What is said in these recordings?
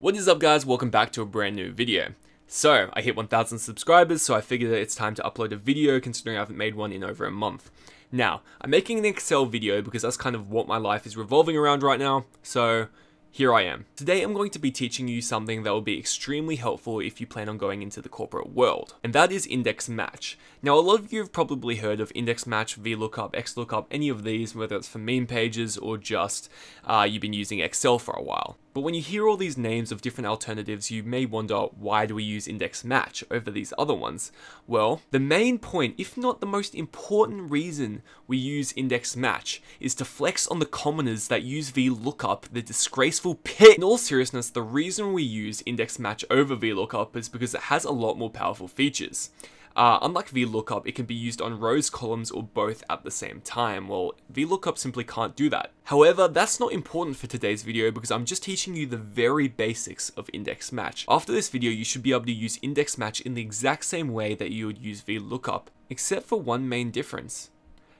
What is up guys, welcome back to a brand new video. So, I hit 1000 subscribers, so I figured that it's time to upload a video considering I haven't made one in over a month. Now, I'm making an Excel video because that's kind of what my life is revolving around right now, so here I am. Today I'm going to be teaching you something that will be extremely helpful if you plan on going into the corporate world, and that is index match. Now a lot of you have probably heard of index match, VLOOKUP, XLOOKUP, any of these, whether it's for meme pages or just uh, you've been using Excel for a while. But when you hear all these names of different alternatives, you may wonder why do we use index match over these other ones? Well, the main point, if not the most important reason we use index match, is to flex on the commoners that use VLOOKUP, the disgraceful pit. In all seriousness, the reason we use index match over VLOOKUP is because it has a lot more powerful features. Uh, unlike VLOOKUP, it can be used on rows, columns, or both at the same time. Well, VLOOKUP simply can't do that. However, that's not important for today's video because I'm just teaching you the very basics of index match. After this video, you should be able to use index match in the exact same way that you would use VLOOKUP, except for one main difference.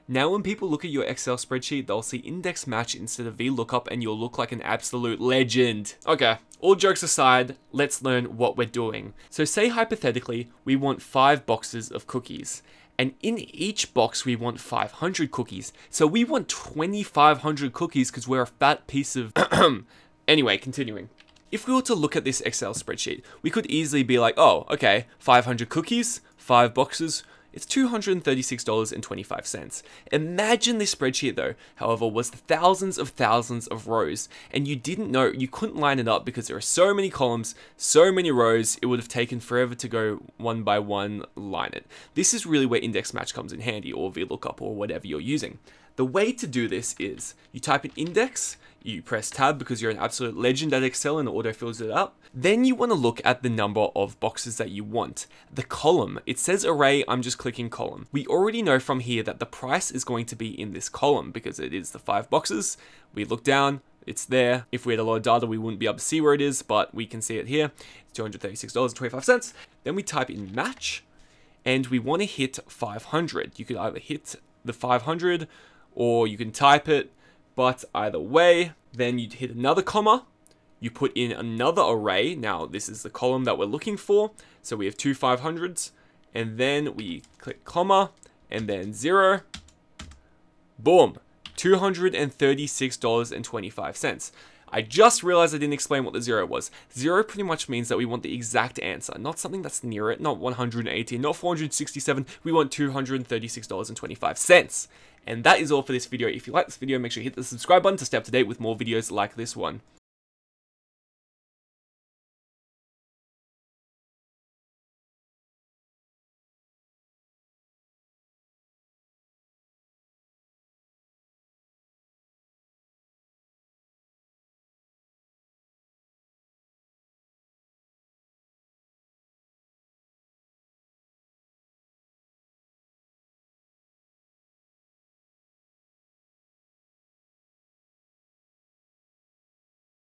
Now when people look at your Excel spreadsheet, they'll see index match instead of VLOOKUP and you'll look like an absolute legend. Okay, all jokes aside, let's learn what we're doing. So say hypothetically, we want five boxes of cookies. And in each box, we want 500 cookies. So we want 2,500 cookies because we're a fat piece of... anyway, continuing. If we were to look at this Excel spreadsheet, we could easily be like, oh, okay, 500 cookies, 5 boxes, it's $236.25. Imagine this spreadsheet though, however, was thousands of thousands of rows, and you didn't know, you couldn't line it up because there are so many columns, so many rows, it would have taken forever to go one by one line it. This is really where index match comes in handy, or VLOOKUP, or whatever you're using. The way to do this is, you type in index, you press tab because you're an absolute legend at Excel and it auto fills it up. Then you want to look at the number of boxes that you want. The column, it says array, I'm just clicking column. We already know from here that the price is going to be in this column because it is the five boxes. We look down, it's there. If we had a lot of data, we wouldn't be able to see where it is, but we can see it here. It's $236.25. Then we type in match, and we want to hit 500. You could either hit the 500, or you can type it, but either way, then you hit another comma, you put in another array. Now, this is the column that we're looking for. So we have two 500s, and then we click comma, and then zero. Boom, $236.25. I just realized I didn't explain what the zero was. Zero pretty much means that we want the exact answer, not something that's near it, not 180, not 467, we want $236.25. And that is all for this video. If you like this video, make sure you hit the subscribe button to stay up to date with more videos like this one.